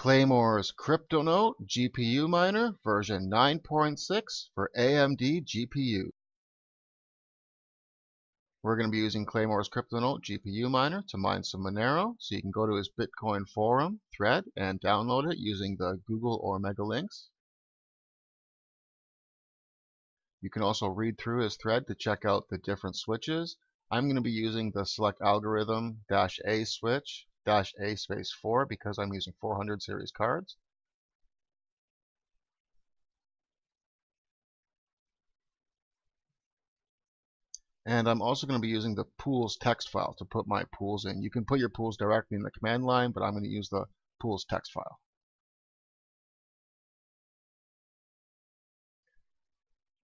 Claymore's CryptoNote GPU miner version 9.6 for AMD GPU. We're going to be using Claymore's CryptoNote GPU miner to mine some Monero. So you can go to his Bitcoin forum thread and download it using the Google or Mega links. You can also read through his thread to check out the different switches. I'm going to be using the select algorithm dash A switch dash A space 4 because I'm using 400 series cards. And I'm also going to be using the pools text file to put my pools in. You can put your pools directly in the command line, but I'm going to use the pools text file.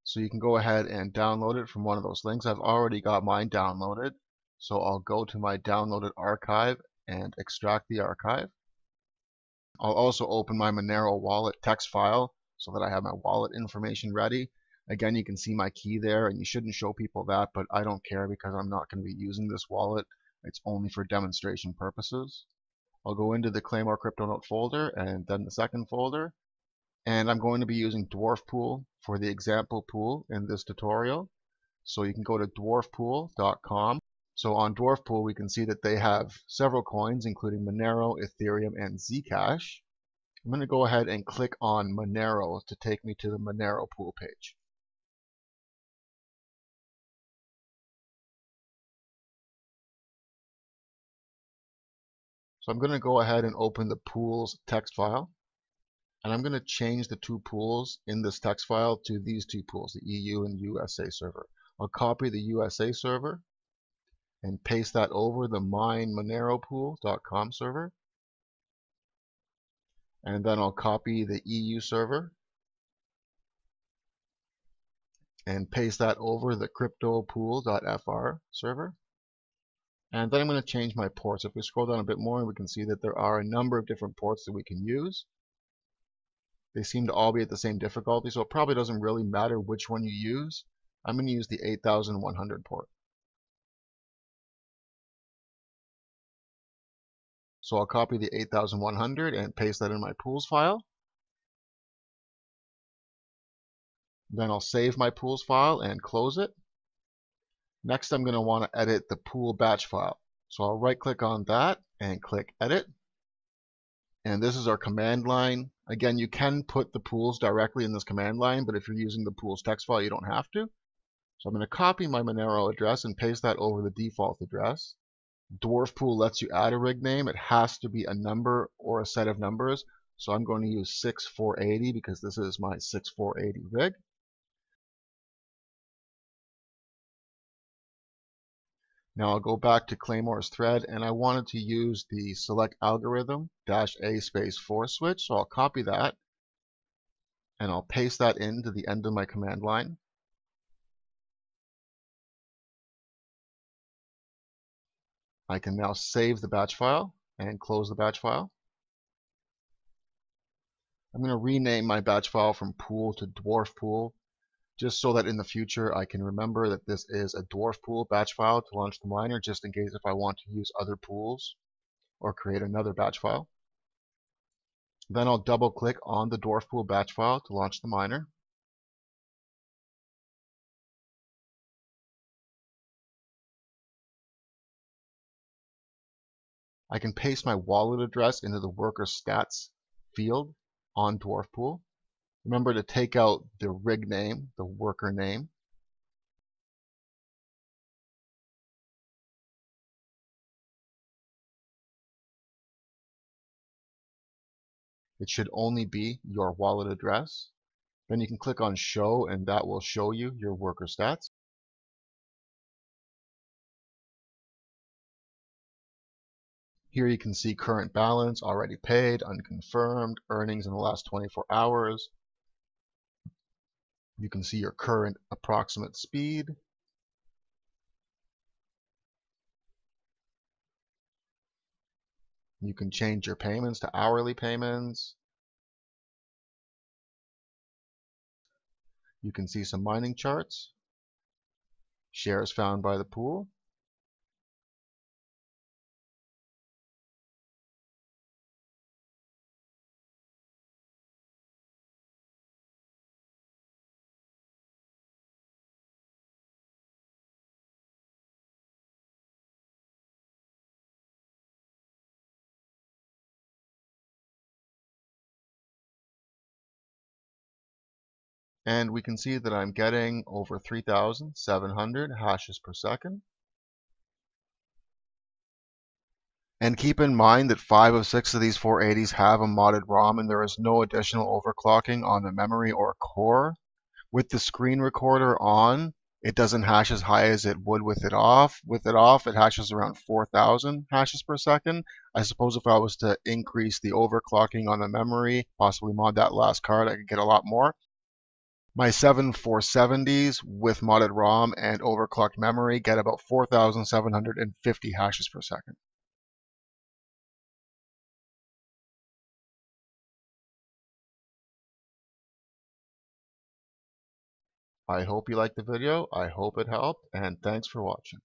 So you can go ahead and download it from one of those links. I've already got mine downloaded. So I'll go to my downloaded archive and extract the archive. I'll also open my Monero wallet text file so that I have my wallet information ready. Again, you can see my key there, and you shouldn't show people that, but I don't care because I'm not going to be using this wallet. It's only for demonstration purposes. I'll go into the Claymore CryptoNote folder and then the second folder. And I'm going to be using Dwarf Pool for the example pool in this tutorial. So you can go to dwarfpool.com. So on Dwarf Pool, we can see that they have several coins, including Monero, Ethereum, and Zcash. I'm going to go ahead and click on Monero to take me to the Monero pool page. So I'm going to go ahead and open the pools text file. And I'm going to change the two pools in this text file to these two pools, the EU and USA server. I'll copy the USA server and paste that over the minemoneropool.com server. And then I'll copy the EU server and paste that over the cryptopool.fr server. And then I'm going to change my ports. If we scroll down a bit more, we can see that there are a number of different ports that we can use. They seem to all be at the same difficulty, so it probably doesn't really matter which one you use. I'm going to use the 8100 port. So I'll copy the 8100 and paste that in my pools file. Then I'll save my pools file and close it. Next, I'm going to want to edit the pool batch file. So I'll right click on that and click edit. And this is our command line. Again, you can put the pools directly in this command line, but if you're using the pools text file, you don't have to. So I'm going to copy my Monero address and paste that over the default address. Dwarf pool lets you add a rig name. It has to be a number or a set of numbers. So I'm going to use 6480 because this is my 6480 rig. Now I'll go back to Claymore's thread and I wanted to use the select algorithm dash A space 4 switch. So I'll copy that and I'll paste that into the end of my command line. I can now save the batch file and close the batch file. I'm going to rename my batch file from pool to dwarf pool just so that in the future I can remember that this is a dwarf pool batch file to launch the miner just in case if I want to use other pools or create another batch file. Then I'll double click on the dwarf pool batch file to launch the miner. I can paste my wallet address into the worker stats field on Dwarf Pool. Remember to take out the rig name, the worker name. It should only be your wallet address. Then you can click on show and that will show you your worker stats. Here you can see current balance, already paid, unconfirmed, earnings in the last 24 hours, you can see your current approximate speed. You can change your payments to hourly payments. You can see some mining charts, shares found by the pool. And we can see that I'm getting over 3,700 hashes per second. And keep in mind that 5 of 6 of these 480s have a modded ROM and there is no additional overclocking on the memory or core. With the screen recorder on, it doesn't hash as high as it would with it off. With it off, it hashes around 4,000 hashes per second. I suppose if I was to increase the overclocking on the memory, possibly mod that last card, I could get a lot more. My 7 470s with modded ROM and overclocked memory get about 4,750 hashes per second. I hope you liked the video. I hope it helped, and thanks for watching.